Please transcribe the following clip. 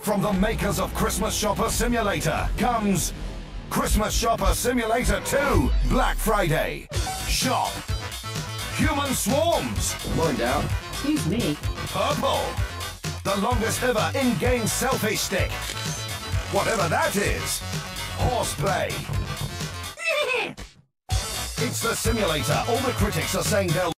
From the makers of Christmas Shopper Simulator comes Christmas Shopper Simulator 2 Black Friday. Shop. Human Swarms. Mind down. Excuse me. Purple. The longest ever in-game selfie stick. Whatever that is. Horseplay. it's the simulator all the critics are saying they'll